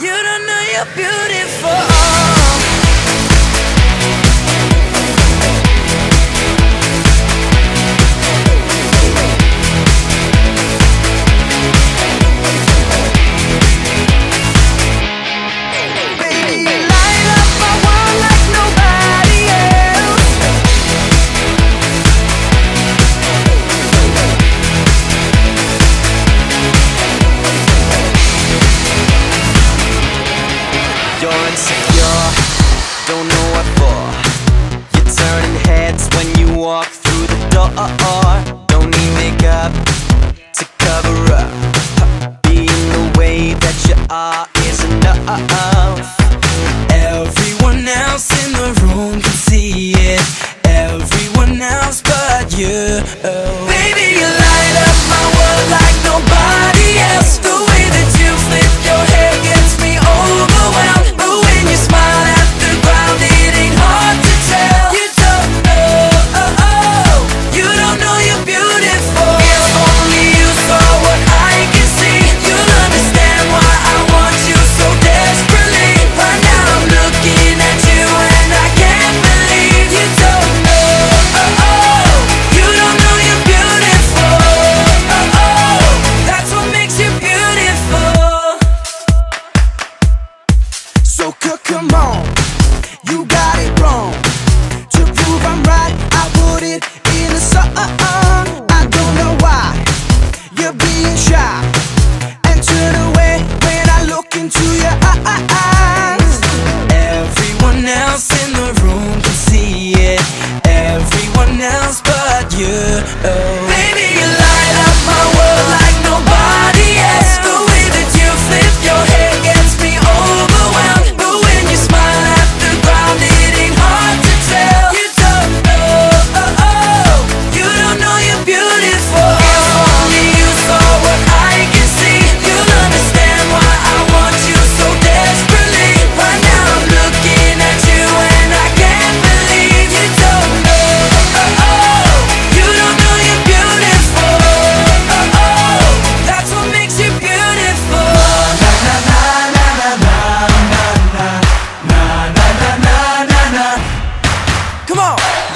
You don't know you're beautiful. So come on, you got it wrong. To prove I'm right, I put it in a song I don't know why, you're being shy.